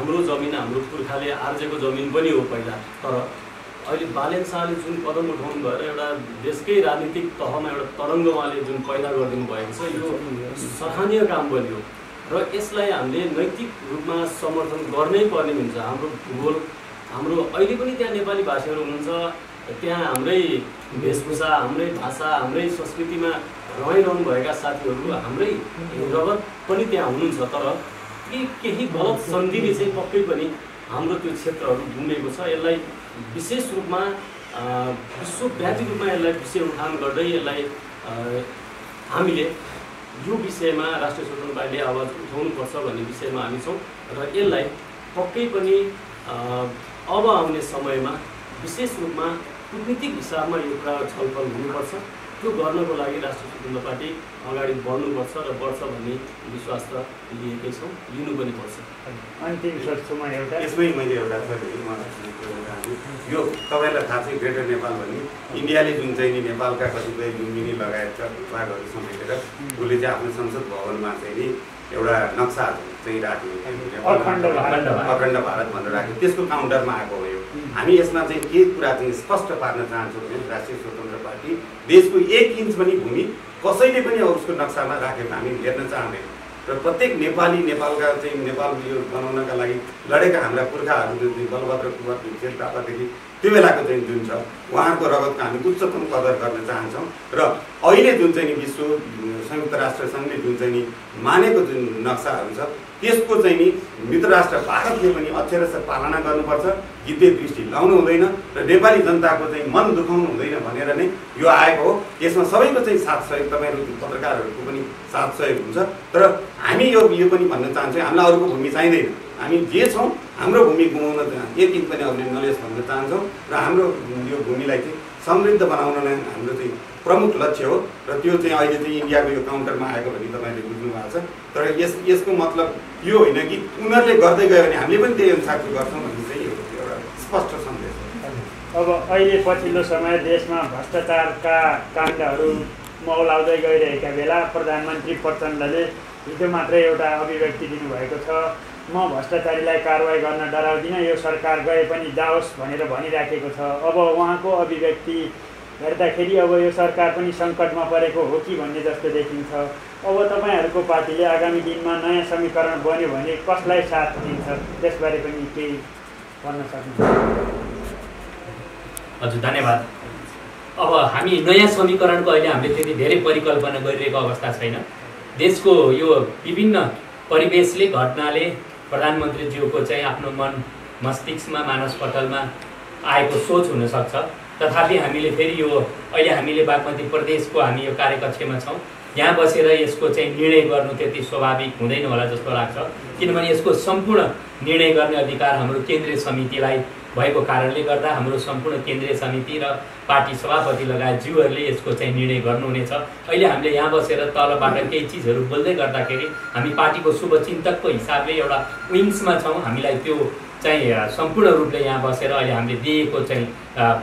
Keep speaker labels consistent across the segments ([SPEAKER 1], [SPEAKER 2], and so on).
[SPEAKER 1] हाम्रो जमिन हाम्रो पुर्खाले आर्जेको जमिन पनि हो पहिला तर अहिले बालेन शाहले जुन कदम उठाउनु भएर एउटा देशकै राजनीतिक तहमा एउटा तरङ्ग उहाँले जुन पैदा गरिदिनु भएको छ यो सराहनीय काम बन्यो र यसलाई हामीले नैतिक रूपमा समर्थन गर्नै पर्ने हुन्छ। हाम्रो भूगोल हाम्रो अहिले पनि त्यहाँ नेपाली भाषीहरू हुनुहुन्छ त्यहाँ हाम्रै वेशभूषा हाम्रै भाषा हाम्रै संस्कृतिमा रहिरहनु भएका साथीहरू हाम्रै रगत पनि त्यहाँ हुनुहुन्छ तर के केही गलत सन्धिले चाहिँ पक्कै पनि हाम्रो त्यो क्षेत्रहरू गुमेको छ। यसलाई विशेष रूपमा विश्वव्यापी रूपमा यसलाई विषय उठान गर्दै यसलाई हामीले यो विषयमा राष्ट्रिय स्वतन्त्र पार्टीले आवाज उठाउनुपर्छ भन्ने विषयमा हामी छौँ र यसलाई पक्कै पनि अब आउने समयमा विशेष रूपमा कुटनीतिक हिसाबमा यो कुरा छलफल हुनुपर्छ। त्यो गर्नको लागि राष्ट्रिय स्वतन्त्र पार्टी अगाडि बढ्नुपर्छ र बढ्छ भन्ने विश्वास त लिएकै छौँ। लिनु पनि पर्छ।
[SPEAKER 2] यसमै मैले एउटा। यो तपाईँलाई थाहा छ ग्रेटर नेपाल भन्ने। इन्डियाले जुन चाहिँ नि नेपालका कतिपय लुम्बिनी लगायतका भागहरू समेटेर उसले चाहिँ आफ्नो संसद भवनमा चाहिँ नि एउटा नक्सा चाहिँ राख्यो।
[SPEAKER 3] अखण्ड भारत।
[SPEAKER 2] अखण्ड भारत। भनेर राख्यो। त्यसको काउन्टरमा आएको हो यो। हामी यसमा चाहिँ के कुरा चाहिँ स्पष्ट पार्न चाहन्छौँ भने राष्ट्रिय स्वतन्त्र पार्टी देशको एक इन्च पनि भूमि कसैले पनि उसको नक्सामा राखेको हामी हेर्न चाहँदैनौँ। र प्रत्येक नेपाली नेपालका चाहिँ नेपाल यो बनाउनका लागि लडेका हाम्रा पुर्खाहरू जुन बलभद्र भिक्षेल टापादेखि त्यो बेलाको चाहिँ जुन छ उहाँहरूको रगतको हामी उच्चतम कदर गर्न चाहन्छौँ र अहिले जुन चाहिँ नि विश्व संयुक्त राष्ट्र सङ्घले जुन चाहिँ नि मानेको जुन नक्साहरू छ त्यसको चाहिँ नि मित्र राष्ट्र भारतले पनि अक्षरश पालना गर्नुपर्छ गिद्धे दृष्टि लाउनु हुँदैन र नेपाली जनताको चाहिँ मन दुखाउनु हुँदैन भनेर नै यो आएको हो। यसमा सबैको चाहिँ साथ सहयोग तपाईँहरू पत्रकारहरूको पनि साथ सहयोग हुन्छ। तर हामी यो यो पनि भन्न चाहन्छौँ हामीलाई अरूको भूमि चाहिँदैन। हामी जे छौँ हाम्रो भूमि गुमाउन एक दिन पनि अरूले नलेस भन्न चाहन्छौँ र हाम्रो यो भूमिलाई चाहिँ समृद्ध बनाउन नै हाम्रो चाहिँ प्रमुख लक्ष्य हो र त्यो चाहिँ अहिले चाहिँ इन्डियाको यो काउन्टरमा आएको भन्ने तपाईँले बुझ्नु भएको छ। तर यस यसको मतलब यो होइन कि उनीहरूले गर्दै गयो भने हामीले पनि त्यही अनुसारको गर्छौँ भन्ने चाहिँ यो एउटा स्पष्ट सन्देश हो।
[SPEAKER 3] अब अहिले पछिल्लो समय देशमा भ्रष्टाचारका काण्डहरू मौलाउँदै गइरहेका बेला प्रधानमन्त्री प्रचण्डले हिजो मात्रै एउटा अभिव्यक्ति दिनुभएको छ। म भ्रष्टाचारीलाई कारवाही गर्न डराउँदिनँ यो सरकार गए पनि जाओस् भनेर भनिराखेको छ। अब उहाँको अभिव्यक्ति हेर्दाखेरि अब यो सरकार पनि सङ्कटमा परेको हो कि भन्ने जस्तो देखिन्छ। अब तपाईँहरूको पार्टीले आगामी दिनमा नयाँ समीकरण बन्यो भने कसलाई साथ दिन्छ? त्यसबारे पनि केही भन्न सक्नुहुन्छ।
[SPEAKER 4] हजुर धन्यवाद। अब हामी नयाँ समीकरणको अहिले हामीले त्यति धेरै परिकल्पना गरिरहेको अवस्था छैन। देशको यो विभिन्न परिवेशले घटनाले प्रधानमन्त्रीज्यूको चाहिँ आफ्नो मन मस्तिष्कमा मानस पटलमा आएको सोच हुनसक्छ। तथापि हामीले फेरि यो अहिले हामीले बागमती प्रदेशको हामी यो कार्यकक्षमा छौँ। यहाँ बसेर यसको चाहिँ निर्णय गर्नु त्यति स्वाभाविक हुँदैन होला जस्तो लाग्छ। किनभने यसको सम्पूर्ण निर्णय गर्ने अधिकार हाम्रो केन्द्रीय समितिलाई भएको कारणले गर्दा हाम्रो सम्पूर्ण केन्द्रीय समिति र पार्टी सभापति लगायत ज्यूहरूले यसको चाहिँ निर्णय गर्नुहुनेछ। अहिले हामीले यहाँ बसेर तलबाट केही चिजहरू बोल्दै गर्दाखेरि हामी पार्टीको शुभचिन्तकको हिसाबले एउटा विङ्समा छौँ। हामीलाई त्यो चाहिँ सम्पूर्ण रूपले यहाँ बसेर अहिले हामीले दिएको चाहिँ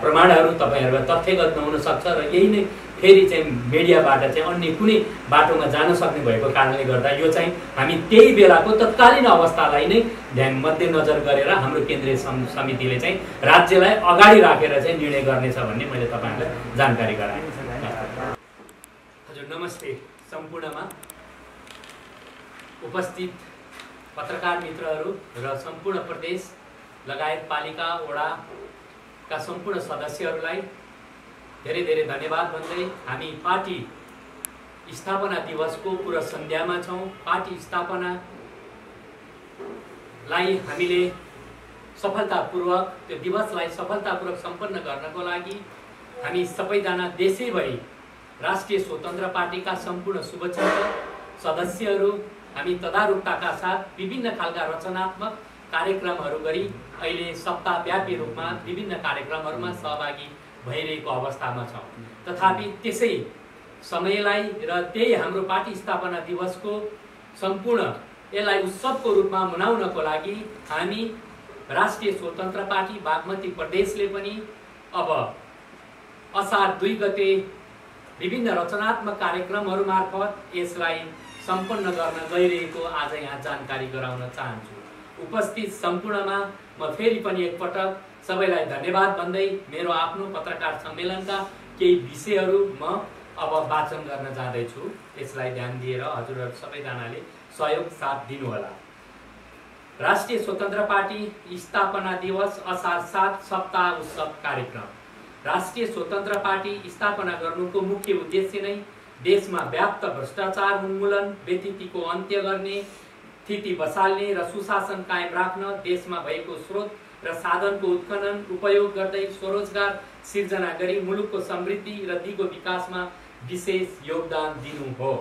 [SPEAKER 4] प्रमाणहरू तपाईँहरूलाई तथ्यगत नहुन सक्छ र यही नै फेरि चाहिँ मिडियाबाट चाहिँ अन्य कुनै बाटोमा जान सक्ने भएको कारणले गर्दा यो चाहिँ हामी त्यही बेलाको तत्कालीन अवस्थालाई नै ध्यान मध्यनजर गरेर हाम्रो केन्द्रीय सम- समितिले चाहिँ राज्यलाई अगाडि राखेर चाहिँ निर्णय गर्नेछ भन्ने मैले तपाईँहरूलाई जानकारी गराएँ। हजुर नमस्ते। सम्पूर्णमा उपस्थित पत्रकार मित्रहरू र सम्पूर्ण प्रदेश लगायत पालिका वडाका सम्पूर्ण सदस्यहरूलाई धेरै धेरै धन्यवाद भन्दै हामी पार्टी स्थापना दिवसको पूर्व सन्ध्यामा छौँ। पार्टी स्थापनालाई हामीले सफलतापूर्वक त्यो दिवसलाई सफलतापूर्वक सम्पन्न गर्नको लागि हामी सबैजना देशैभरि राष्ट्रिय स्वतन्त्र पार्टीका सम्पूर्ण शुभचिन्तक सदस्यहरू हामी तदारुकताका साथ विभिन्न खालका रचनात्मक कार्यक्रमहरू गरी अहिले सप्ताहव्यापी रूपमा विभिन्न कार्यक्रमहरूमा सहभागी भइरहेको अवस्थामा छौँ। तथापि त्यसै समयलाई र त्यही हाम्रो पार्टी स्थापना दिवसको सम्पूर्ण यसलाई उत्सवको रूपमा मनाउनको लागि हामी राष्ट्रिय स्वतन्त्र पार्टी बागमती प्रदेशले पनि अब असार दुई गते विभिन्न रचनात्मक कार्यक्रमहरू मार्फत यसलाई सम्पन्न गर्न गइरहेको आज यहाँ जानकारी गराउन चाहन्छु। उपस्थित सम्पूर्णमा म फेरि पनि एकपटक सबैलाई धन्यवाद भन्दै मेरो आफ्नो पत्रकार सम्मेलनका केही विषयहरू म अब वाचन गर्न जाँदैछु। यसलाई ध्यान दिएर हजुरहरू सबैजनाले सहयोग साथ दिनुहोला। राष्ट्रिय स्वतन्त्र पार्टी स्थापना दिवस असार सात सप्ताह उत्सव कार्यक्रम। राष्ट्रिय स्वतन्त्र पार्टी स्थापना गर्नुको मुख्य उद्देश्य नै देशमा व्याप्त भ्रष्टाचार उन्मूलन व्यतिथिको अन्त्य गर्ने स्थिति बसाल्ने र सुशासन कायम राख्न देशमा भएको स्रोत र साधनको उत्खनन उपयोग गर्दै स्वरोजगार सिर्जना गरी मुलुकको समृद्धि र दिगो विकासमा विशेष योगदान दिनु हो।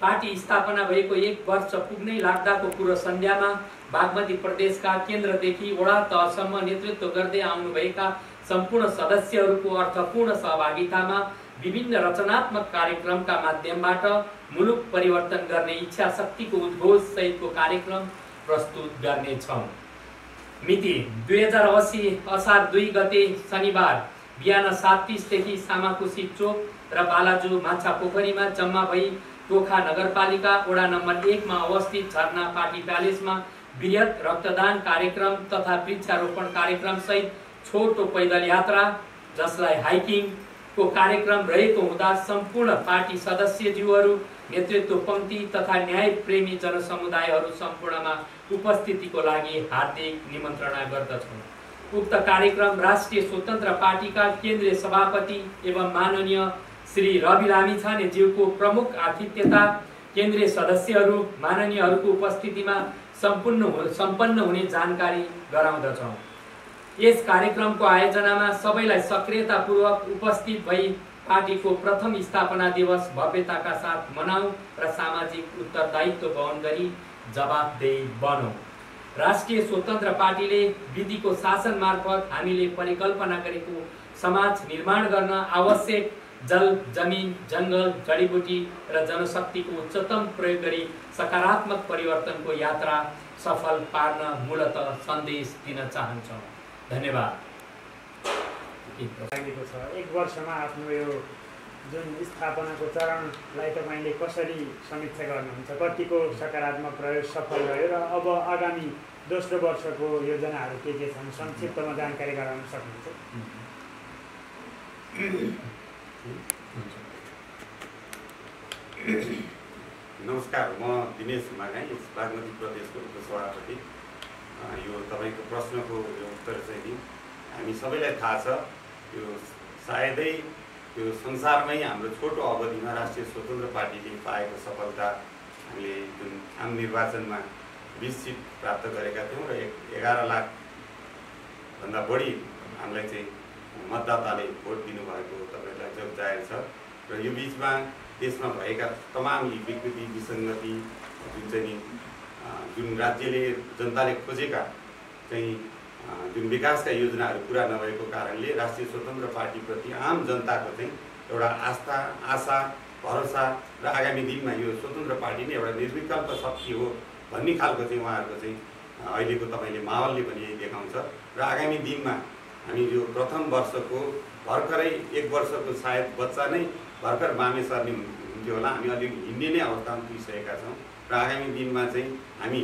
[SPEAKER 4] पार्टी स्थापना भएको एक वर्ष पुग्नै लाग्दाको पूर्व सन्ध्यामा बागमती प्रदेशका केन्द्रदेखि वडा तहसम्म नेतृत्व गर्दै आउनुभएका सम्पूर्ण सदस्यहरूको अर्थपूर्ण सहभागितामा विभिन्न रचनात्मक कार्यक्रमका माध्यमबाट मुलुक परिवर्तन गर्ने इच्छा शक्तिको उद्घोष सहितको कार्यक्रम प्रस्तुत गर्नेछौँ। मिति दुई हजार असी असार दुई गते शनिबार बिहान सात तिसदेखि सामाकुसी चोक र बालाजु माछा पोखरीमा जम्मा भई टोखा नगरपालिका वडा नम्बर एकमा अवस्थित झरना पार्टी प्यालेसमा वृहत रक्तदान कार्यक्रम तथा वृक्षारोपण कार्यक्रम सहित छोटो पैदल यात्रा जसलाई हाइकिङको कार्यक्रम रहेको हुँदा सम्पूर्ण पार्टी सदस्यज्यूहरू नेतृत्व पङ्क्ति तथा न्याय प्रेमी जनसमुदायहरू सम्पूर्णमा उपस्थितिको लागि हार्दिक निमन्त्रणा गर्दछौँ उक्त कार्यक्रम राष्ट्रिय स्वतन्त्र पार्टीका केन्द्रीय सभापति एवं माननीय श्री रवि लामिछाने ज्यूको प्रमुख आतिथ्यता केन्द्रीय सदस्यहरू माननीयहरूको उपस्थितिमा सम्पूर्ण सम्पन्न हुने जानकारी गराउँदछौँ। यस कार्यक्रमको आयोजनामा सबैलाई सक्रियतापूर्वक उपस्थित भई पार्टीको प्रथम स्थापना दिवस भव्यताका साथ मनाऊ र सामाजिक उत्तरदायित्व वहन गरी जवाबदेही बनौँ। राष्ट्रिय स्वतन्त्र पार्टीले विधिको शासन मार्फत हामीले परिकल्पना गरेको समाज निर्माण गर्न आवश्यक जल जमिन जङ्गल जडीबुटी र जनशक्तिको उच्चतम प्रयोग गरी सकारात्मक परिवर्तनको यात्रा सफल पार्न मूलत सन्देश दिन चाहन्छौँ। धन्यवाद।
[SPEAKER 3] लागेको छ एक वर्षमा आफ्नो यो जुन स्थापनाको चरणलाई तपाईँले कसरी समीक्षा गर्नुहुन्छ? कतिको सकारात्मक प्रयोग सफल रह्यो र अब आगामी दोस्रो वर्षको योजनाहरू के के छन्? संक्षिप्तमा जानकारी गराउन सक्नुहुन्छ?
[SPEAKER 2] नमस्कार म दिनेश मागाई बागमती प्रदेशको उपसभापति। यो तपाईँको प्रश्नको यो उत्तर चाहिँ नि हामी सबैलाई थाहा छ यो सायदै यो संसारमै हाम्रो छोटो अवधिमा राष्ट्रिय स्वतन्त्र पार्टीले पाएको सफलता हामीले जुन आम निर्वाचनमा बिस सिट प्राप्त गरेका थियौँ र एघार लाखभन्दा बढी हामीलाई चाहिँ मतदाताले भोट दिनुभएको तपाईँलाई जग जाहेर छ। र यो बिचमा देशमा भएका तमाम विकृति विसङ्गति जुन चाहिँ नि जुन राज्यले जनताले खोजेका चाहिँ जुन विकासका योजनाहरू पुरा नभएको कारणले राष्ट्रिय स्वतन्त्र पार्टीप्रति आम जनताको चाहिँ एउटा आस्था आशा भरोसा र आगामी दिनमा यो स्वतन्त्र पार्टी नै एउटा निर्विकल्प शक्ति हो भन्ने खालको चाहिँ उहाँहरूको चाहिँ अहिलेको तपाईँले माहौलले पनि देखाउँछ र आगामी दिनमा हामी यो प्रथम वर्षको भर्खरै एक वर्षको सायद बच्चा नै भर्खर बामे सर्ने हुन्थ्यो होला। हामी अलिक हिँड्ने नै अवस्थामा पुगिसकेका छौँ। र आगामी दिनमा चाहिँ हामी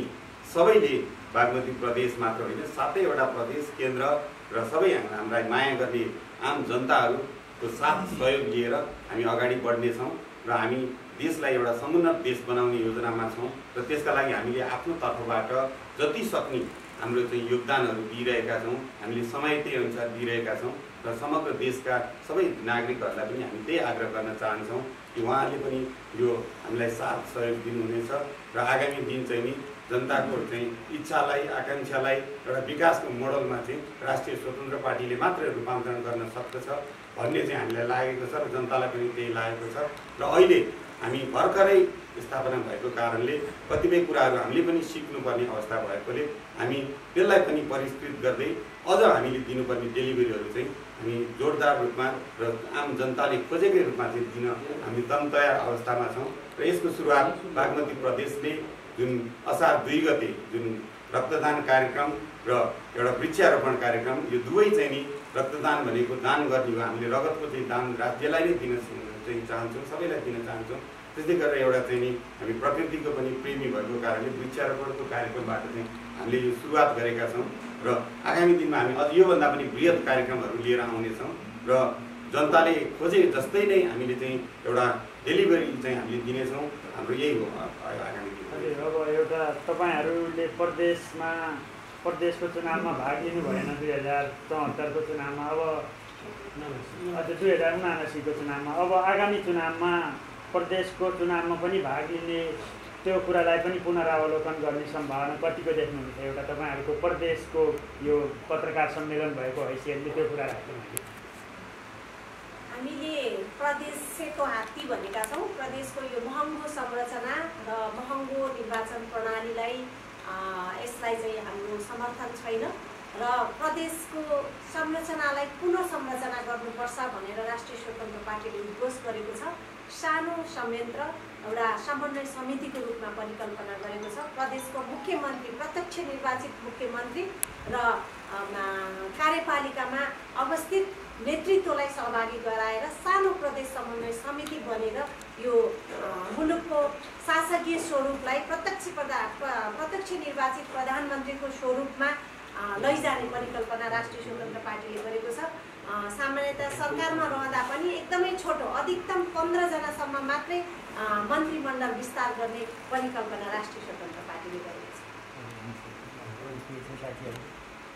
[SPEAKER 2] सबैले बागमती प्रदेश मात्र होइन सातैवटा प्रदेश केन्द्र र सबै हामीलाई माया गर्ने आम जनताहरूको साथ सहयोग लिएर हामी अगाडि बढ्नेछौँ र हामी देशलाई एउटा समुन्नत देश बनाउने योजनामा छौँ र त्यसका लागि हामीले आफ्नो तर्फबाट जति सक्ने हाम्रो चाहिँ योगदानहरू दिइरहेका छौँ। हामीले समय त्यही अनुसार दिइरहेका छौँ र समग्र देशका सबै नागरिकहरूलाई पनि हामी त्यही आग्रह गर्न चाहन्छौँ कि उहाँले पनि यो हामीलाई साथ सहयोग दिनुहुनेछ र आगामी दिन चाहिँ नि जनताको चाहिँ इच्छालाई आकाङ्क्षालाई एउटा विकासको मोडलमा चाहिँ राष्ट्रिय स्वतन्त्र पार्टीले मात्रै रूपान्तरण गर्न सक्दछ। भन्ने चाहिँ हामीलाई लागेको छ र जनतालाई पनि त्यही लागेको छ। र अहिले हामी भर्खरै स्थापना भएको कारणले कतिपय कुराहरू हामीले पनि सिक्नुपर्ने अवस्था भएकोले हामी त्यसलाई पनि परिष्कृत गर्दै अझ हामीले दिनुपर्ने डेलिभरीहरू चाहिँ हामी जोरदार रूपमा र आम जनताले खोजेकै रूपमा चाहिँ दिन हामी दम तयार अवस्थामा छौँ। र यसको सुरुवात बागमती प्रदेशले जुन असार दुई गते जुन रक्तदान कार्यक्रम र एउटा वृक्षारोपण कार्यक्रम यो दुवै चाहिँ नि रक्तदान भनेको दान गर्ने हो। हामीले रगतको चाहिँ दान राज्यलाई नै दिन चाहिँ चाहन्छौँ सबैलाई दिन चाहन्छौँ। त्यस्तै गरेर एउटा चाहिँ नि हामी प्रकृतिको पनि प्रेमी भएको कारणले वृक्षारोपणको कार्यक्रमबाट चाहिँ हामीले यो सुरुवात गरेका छौँ र आगामी दिनमा हामी अझ योभन्दा पनि बृहत कार्यक्रमहरू लिएर आउनेछौँ र जनताले खोजे जस्तै नै हामीले चाहिँ एउटा डेलिभरी चाहिँ हामीले दिनेछौँ। हाम्रो यही हो आगामी दिनमा।
[SPEAKER 3] अब एउटा तपाईँहरूले प्रदेशमा प्रदेशको चुनावमा भाग लिनु भएन दुई हजार चौहत्तरको चुनावमा अब हजुर दुई हजार उनासीको चुनावमा। अब आगामी चुनावमा प्रदेशको चुनावमा पनि भाग लिने त्यो कुरालाई पनि पुनरावलोकन गर्ने सम्भावना कतिको देख्नुहुन्छ? एउटा तपाईँहरूको प्रदेशको यो पत्रकार सम्मेलन भएको हैसियतले त्यो कुरा राख्नु
[SPEAKER 5] हामीले प्रदेशको हात्ती भनेका छौँ। प्रदेशको यो महँगो संरचना र महँगो निर्वाचन प्रणालीलाई यसलाई चाहिँ हाम्रो समर्थन छैन र प्रदेशको संरचनालाई पुनः संरचना गर्नुपर्छ भनेर राष्ट्रिय स्वतन्त्र पार्टीले उद्घोष गरेको छ। सानो संयन्त्र एउटा समन्वय समितिको रूपमा परिकल्पना गरेको छ। प्रदेशको मुख्यमन्त्री प्रत्यक्ष निर्वाचित मुख्यमन्त्री र कार्यपालिकामा अवस्थित नेतृत्वलाई सहभागी गराएर सानो प्रदेश समन्वय समिति बनेर यो मुलुकको शासकीय स्वरूपलाई प्रत्यक्ष प्रधा प्र- प्रत्यक्ष निर्वाचित प्रधानमन्त्रीको स्वरूपमा लैजाने परिकल्पना राष्ट्रिय स्वतन्त्र पार्टीले गरेको छ। सामान्यतः सरकारमा रहँदा पनि एकदमै छोटो अधिकतम पन्ध्रजनासम्म मात्रै मन्त्रीमण्डल विस्तार गर्ने परिकल्पना राष्ट्रिय स्वतन्त्र पार्टीले गरेको छ।